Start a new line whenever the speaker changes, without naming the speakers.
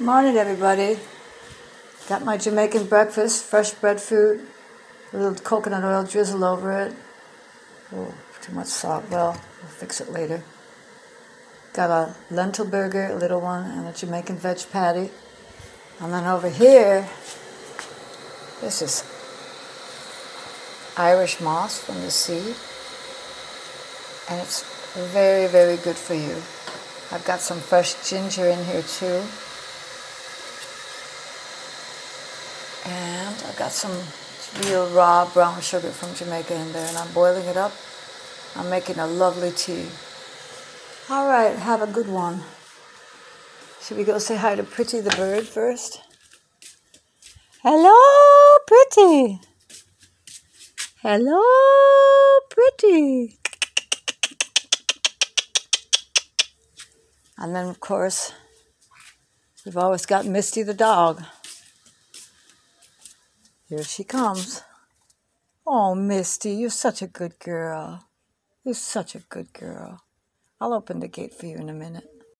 Morning, everybody. Got my Jamaican breakfast, fresh breadfruit, a little coconut oil drizzle over it. Oh, too much salt. Well, we'll fix it later. Got a lentil burger, a little one, and a Jamaican veg patty. And then over here, this is Irish moss from the sea. And it's very, very good for you. I've got some fresh ginger in here too. And I've got some real raw brown sugar from Jamaica in there, and I'm boiling it up. I'm making a lovely tea. All right, have a good one. Should we go say hi to Pretty the bird first? Hello, Pretty. Hello, Pretty. And then, of course, we've always got Misty the dog. Here she comes. Oh, Misty, you're such a good girl. You're such a good girl. I'll open the gate for you in a minute.